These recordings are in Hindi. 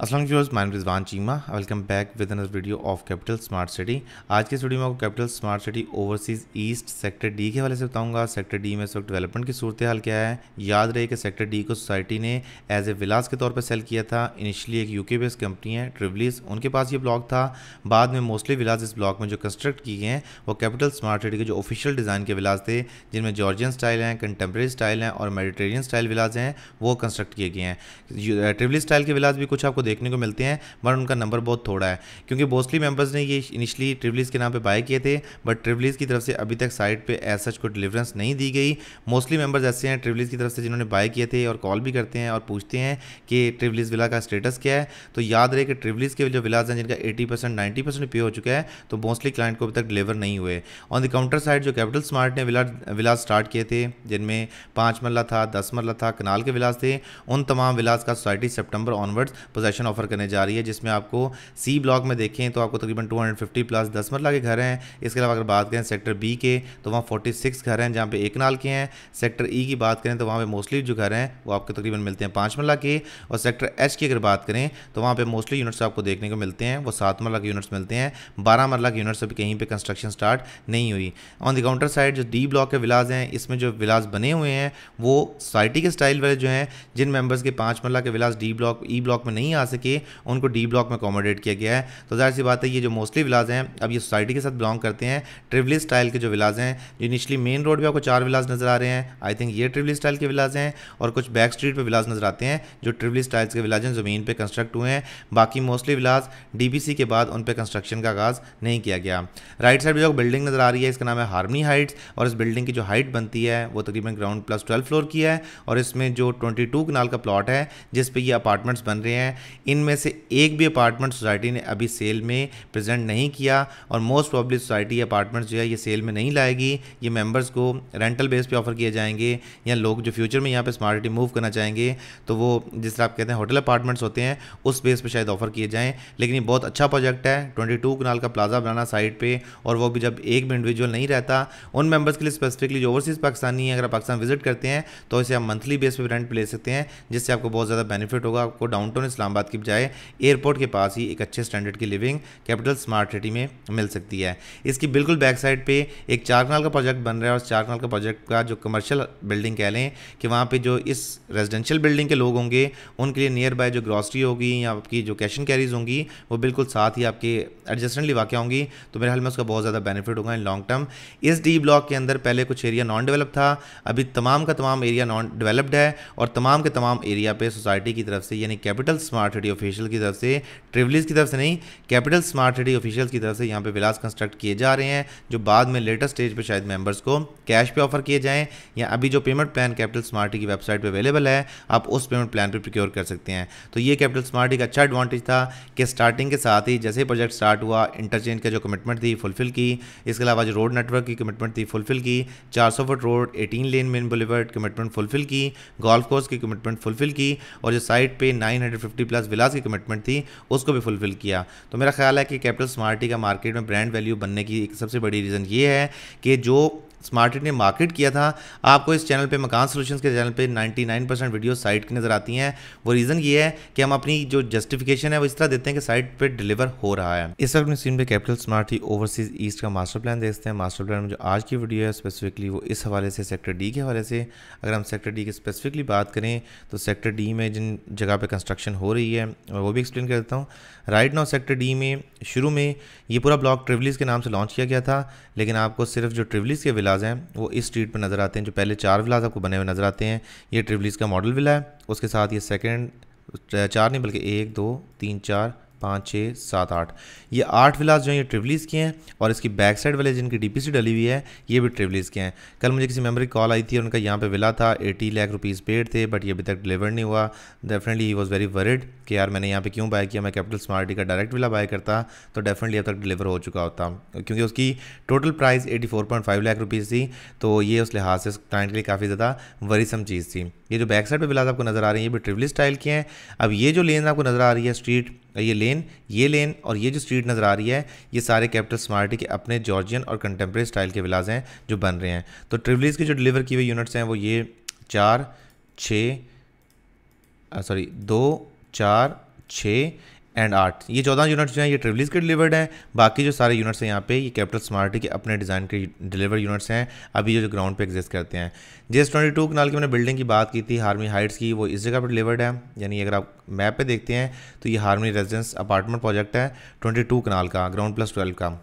Aslam viewers mine Rizwan Cheema welcome back with another video of capital smart city आज के इस वीडियो में आपको capital smart city overseas east sector D के हवाले से बताऊँगा। सेक्टर डी में इस वक्त डेवलपमेंट की सूरत हाल क्या है? याद रहे कि सेक्टर डी को सोसाइटी ने एज ए विलास के तौर पर सेल किया था। इनिशली एक यूके बेस्ड कंपनी है ट्रिवलीस उनके पास ये ब्लॉक था। बाद में मोस्टली विलास इस ब्लॉक में जो कंस्ट्रक्ट किए हैं, वो कैपिटल स्मार्ट सिटी के जो ऑफिशियल डिज़ाइन के विलास थे, जिनमें जॉर्जियन स्टाइल हैं कंटेम्प्रेरी स्टाइल हैं और मेडिटेरियन स्टाइल विलास हैं, वो कंस्ट्रक्ट किए गए हैं। ट्रिवली स्टाइल के विलास भी कुछ आपको देखने को मिलते हैं बट उनका नंबर बहुत थोड़ा है। क्योंकि मोस्टली मेंबर्स ने ये इनिशली ट्रिवलीज के नाम पे बाय किए थे बट ट्रिवलीज की तरफ़ से अभी तक साइट पे एज सच कोई डिलीवरेंस नहीं दी गई। मोस्टली मेंबर्स ऐसे हैं ट्रिवलीज की तरफ़ से जिन्होंने बाय किए थे और कॉल भी करते हैं और पूछते हैं कि ट्रिवलीज विला का स्टेटस क्या है। तो याद रहे कि ट्रिवलीज के जो विलाज हैं, जिनका एटी परसेंट नाइन्टी परसेंट पे हो चुका है तो मोस्टली क्लाइंट को अभी तक डिलीवर नहीं हुए। ऑन द काउंटर साइड जो कैपिटल स्मार्ट ने विला विलाज स्टार्ट किए थे, जिनमें पाँच मरला था, दस मरला था, कनाल के विलाज थे, उन तमाम विलाज का society September onwards possession offer करने जा रही है, जिसमें आपको सी ब्लॉक में देखें तो आपको तकरीबन 250 प्लस दस मरला के घर हैं। इसके अलावा अगर बात करें सेक्टर बी के तो वहाँ 46 घर हैं, जहाँ पे एक नाल के हैं। सेक्टर ई e की बात करें तो वहाँ पे मोस्टली जो घर हैं, वो आपको तकरीबन मिलते हैं पाँच मरला के। और सेक्टर एच की अगर बात करें तो वहाँ पर मोस्टली यूनिट्स आपको देखने को मिलते हैं, वो सात मरला के यूनिट्स मिलते हैं। बारह मरला के यूनिट्स अभी कहीं पर कंस्ट्रक्शन स्टार्ट नहीं हुई। ऑन द काउंटर साइड जो डी ब्लॉक के विलाज हैं, इसमें जो विलाज बने हुए हैं, वो सोसाइटी के स्टाइल वाले जो हैं, जिन मेंबर्स के पाँच मरला के villas D block E block में नहीं आ सके उनको डी ब्लॉक में अकोमोडेट किया गया है। तो ज़ाहिर सी बात है, ये जो मोस्टली विलाज हैं, अब ये सोसाइटी के साथ बिलोंग करते हैं। ट्रिवली स्टाइल के जो विलाज हैं, जो इनिशली मेन रोड पर आपको चार विलाज नज़र आ रहे हैं आई थिंक ये ट्रिवली स्टाइल के विलाज हैं और कुछ बैक स्ट्रीट पर विलाज नज़र आते हैं, जो ट्रिवली स्टाइल्स के विलाज हैं, ज़मीन पर कंस्ट्रक्ट हुए हैं। बाकी मोस्टली विलाज डी के बाद उन पर कंस्ट्रक्शन का आगाज़ नहीं किया गया। राइट साइड जो बिल्डिंग नज़र आ रही है, इसका नाम है हारमनी हाइट्स और इस बिल्डिंग की जो हाइट बनती है, वो तकरीबन ग्राउंड प्लस ट्वेल्व फ्लोर की है और इसमें जो ट्वेंटी कनाल का प्लॉट है, जिस पे ये अपार्टमेंट्स बन रहे हैं इनमें से एक भी अपार्टमेंट सोसाइटी ने अभी सेल में प्रेजेंट नहीं किया और मोस्ट प्रॉब्ली सोसाइटी अपार्टमेंट्स जो है ये सेल में नहीं लाएगी। ये मेंबर्स को रेंटल बेस पे ऑफ़र किए जाएँगे या लोग जो फ्यूचर में यहाँ पे स्मार्ट सिटी मूव करना चाहेंगे तो वो जिस तरह आप कहते हैं होटल अपार्टमेंट्स होते हैं, उस बेस पर शायद ऑफ़र किए जाएँ। लेकिन ये बहुत अच्छा प्रोजेक्ट है ट्वेंटी टू कनाल का प्लाजा बनाना साइड पर और वो भी जब एक भी इंडिविजुअल नहीं रहता, उन मेंबर्स के लिए स्पेसिफिकली जो ओवरसीज़ पाकिस्तानी है, अगर आप पाकिस्तान विज़िट करते हैं तो इसे आप मंथली बेस पर रेंट ले सकते हैं, जिससे आपको बहुत ज़्यादा बेनिफिट होगा, आपको डाउनटाउन इस्लामाबाद की बजाय एयरपोर्ट के पास ही एक अच्छे स्टैंडर्ड की लिविंग कैपिटल स्मार्ट सिटी में मिल सकती है। इसकी बिल्कुल बैक साइड पे एक चार कनाल का प्रोजेक्ट बन रहा है और चार कनाल का प्रोजेक्ट का जो कमर्शियल बिल्डिंग कह लें कि वहाँ पे जो इस रेजिडेंशियल बिल्डिंग के लोग होंगे, उनके लिए नियर बाय जो ग्रॉसरी होगी या आपकी जो कैश एंड कैरीज होंगी, वो बिल्कुल साथ ही आपके एडजस्टेंटली वाक़ होंगी। तो मेरे हाल में उसका बहुत ज़्यादा बेनिफिट होगा इन लॉन्ग टर्म इस डी ब्लॉक के अंदर पहले कुछ एरिया नॉन डेवलप था, अभी तमाम का तमाम एरिया नॉन डेवलप्ड है और तमाम के तमाम एरिया पे सोसाइटी की तरफ़ से यानी कैपिटल स्मार्ट सिटी ऑफिशियल की तरफ़ से ट्रिवलीज की तरफ़ से नहीं कैपिटल स्मार्ट सिटी ऑफिशियल्स की तरफ़ से यहाँ पे विलास कंस्ट्रक्ट किए जा रहे हैं, जो बाद में लेटेस्ट स्टेज पे शायद मेंबर्स को कैश पे ऑफ़र किए जाएँ, या अभी जो पेमेंट प्लान कैपिटल स्मार्ट की वेबसाइट पर अवेलेबल है, आप उस पेमेंट प्लान पे प्रिक्योर कर सकते हैं। तो ये कैपिटल स्मार्ट का अच्छा एडवांटेज था कि स्टार्टिंग के साथ ही जैसे प्रोजेक्ट स्टार्ट हुआ इंटरचेंज का जो कमिटमेंट थी फुलफिल की, इसके अलावा जो रोड नेटवर्क की कमिटमेंट थी फुलफिल की, चार सौ foot road eighteen lane main boulevard commitment fulfil की गोल्फ कोर्स की कमिटमेंट फुलफिल की, और जो साइट पे 950 प्लस विलास की कमिटमेंट थी, उसको भी फुलफिल किया। तो मेरा ख्याल है कि कैपिटल स्मार्टी का मार्केट में ब्रांड वैल्यू बनने की एक सबसे बड़ी रीज़न ये है कि जो स्मार्ट ने मार्केट किया था। आपको इस चैनल पे मकान सॉल्यूशंस के चैनल पे 99 परसेंट वीडियो साइट की नज़र आती हैं। वो रीज़न ये है कि हम अपनी जो जस्टिफिकेशन है, वो इस तरह देते हैं कि साइट पे डिलीवर हो रहा है। इस वक्त सीन पे कैपिटल स्मार्ट ही ओवरसीज़ ईस्ट का मास्टर प्लान देखते हैं। मास्टर प्लान में जो आज की वीडियो है स्पेसिफिकली वो इस हवाले से सेक्टर डी के हवाले से। अगर हम सेक्टर डी की स्पेसिफिकली बात करें तो सेक्टर डी में जिन जगह पर कंस्ट्रक्शन हो रही है वो भी एक्सप्लेन कर देता हूँ। राइट नाउ सेक्टर डी में, शुरू में ये पूरा ब्लॉक ट्रिवलीज के नाम से लॉन्च किया गया था, लेकिन आपको सिर्फ़ जो ट्रिवलीज के विलाज हैं, वो इस स्ट्रीट पर नज़र आते हैं, जो पहले चार विलाज आपको बने हुए नज़र आते हैं। ये ट्रिवलीज का मॉडल विला है, उसके साथ ये सेकेंड चार नहीं, बल्कि एक, दो, तीन, चार पाँच, छः, सात, आठ। ये आठ विलास जो हैं, ये ट्रिवलीज़ के हैं और इसकी बैक साइड वाले जिनकी डीपीसी डली हुई है, ये भी ट्रिवलीज़ के हैं। कल मुझे किसी मेंबर की कॉल आई थी उनका यहाँ पे विला था एटी लाख रुपीज़ पेड थे बट ये अभी तक डिलीवर नहीं हुआ। Definitely he was very worried कि यार मैंने यहाँ पे क्यों बाय किया? मैं कैपिटल स्मार्टी का डायरेक्ट विला बाय करता तो डेफिनेटली अब तक डिलीवर हो चुका होता। क्योंकि उसकी total price eighty four point five lakh rupees थी तो ये उस लिहाज से क्लाइंट के लिए काफ़ी ज़्यादा वरीसम चीज़ थी। ये जो बैक साइड पर विलास आपको नज़र आ रही है, ये भी ट्रिवली स्टाइल की हैं। अब ये जो लेन आपको नज़र आ रही है स्ट्रीट ये लेन ये लेन और ये जो स्ट्रीट नज़र आ रही है, ये सारे कैपिटल स्मार्टी के अपने जॉर्जियन और कंटेम्प्रेरी स्टाइल के विलाज हैं, जो बन रहे हैं। तो ट्रिवलीज के जो डिलीवर किए हुए यूनिट्स हैं, वो ये चार छः सॉरी दो, चार छः एंड आर्ट ये चौदह यूनिट्स जो हैं, ये ट्रिवलीज के डिलीवर्ड हैं। बाकी जो सारे यूनिट्स हैं यहाँ पे, ये कैपिटल स्मार्टी के अपने डिज़ाइन के डिलीवर यूनिट्स हैं। अभी जो ग्राउंड पे एग्जिस्ट करते हैं। जिस ट्वेंटी टू कनाल की मैंने बिल्डिंग की बात की थी हारमी हाइट्स की, वो इस जगह पर डिलीवर्ड है। यानी अगर आप मैप पर देखते हैं तो ये हारमी रेजिडेंस अपार्टमेंट प्रोजेक्ट है ट्वेंटी टू कनाल का ग्राउंड प्लस ट्वेल्व का।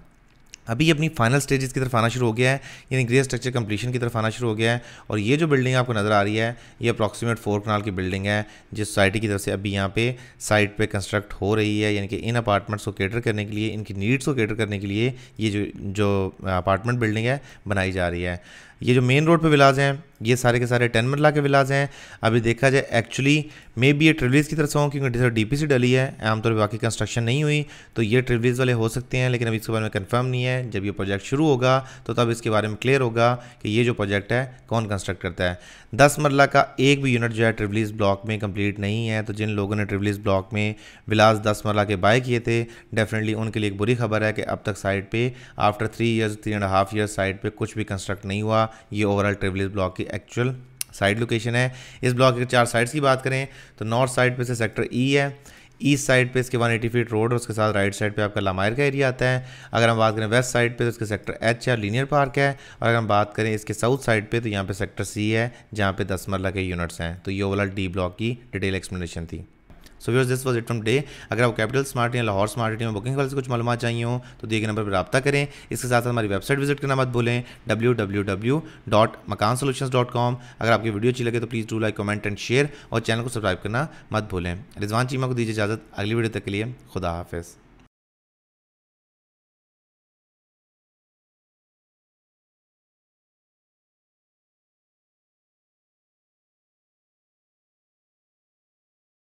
अभी अपनी फाइनल स्टेजेस की तरफ़ आना शुरू हो गया है, यानी ग्रे स्ट्रक्चर कंप्लीशन की तरफ़ आना शुरू हो गया है, और ये जो बिल्डिंग आपको नज़र आ रही है, ये अप्रॉक्सीमेट फोर कनाल की बिल्डिंग है जो सोसाइटी की तरफ़ से अभी यहाँ पे साइट पे कंस्ट्रक्ट हो रही है, यानी कि इन अपार्टमेंट्स को कैटर करने के लिए, इनकी नीड्स को कैटर करने के लिए ये जो जो अपार्टमेंट बिल्डिंग है, बनाई जा रही है। ये जो मेन रोड पे विलाज हैं, ये सारे के सारे टेन मरला के विलाज हैं। अभी देखा जाए एक्चुअली मे बी ये ट्रिवलीज की तरफ़ से हों, क्योंकि डी पी सी डली है, आमतौर पर बाकी कंस्ट्रक्शन नहीं हुई तो ये ट्रिवलीज वाले हो सकते हैं, लेकिन अभी इसके बारे में कन्फर्म नहीं है। जब ये प्रोजेक्ट शुरू होगा तो तब इसके बारे में क्लियर होगा कि ये जो प्रोजेक्ट है, कौन कंस्ट्रक्ट करता है। दस मरला का एक भी यूनिट जो है ट्रिवलीज ब्लॉक में कंप्लीट नहीं है तो जिन लोगों ने ट्रिवलीज ब्लॉक में विलास दस मरला के बाय किए थे डेफिनेटली उनके लिए एक बुरी खबर है कि अब तक साइड पर after three years three and half years site पर कुछ भी कंस्ट्रक्ट नहीं हुआ। ये ओवरऑल ट्रिवलीज ब्लॉक की एक्चुअल साइड लोकेशन है। इस ब्लॉक के चार साइड्स की बात करें तो नॉर्थ साइड पे से सेक्टर ई e है। ईस्ट साइड पे इसके 180 फीट रोड और उसके साथ राइट साइड पे आपका लामायर का एरिया आता है। अगर हम बात करें वेस्ट साइड पे तो इसके सेक्टर एच है लीनियर पार्क है। और अगर हम बात करें इसके साउथ साइड पे तो यहाँ पे सेक्टर सी है, जहाँ पे दस मरला के यूनिट्स हैं। तो ये ओवरऑल डी ब्लॉक की डिटेल एक्सप्लेनेशन थी। So viewers this was it from day अगर आप कैपिटल स्मार्ट या लाहौर स्मार्ट में बुकिंग वाले से कुछ मालूम चाहिए हो तो दिए गए नंबर पर रब्ता करें। इसके साथ साथ हमारी वेबसाइट विज़िट करना मत भूलें। W W W dot Makaan solution dot com अगर आपकी वीडियो अच्छी लगे तो please do like comment and share और चैनल को सब्सक्राइब करना मत भूलें। रिजवान चीमा को दीजिए इजाज़त। अगली वीडियो तक के लिए खुदा हाफिज़।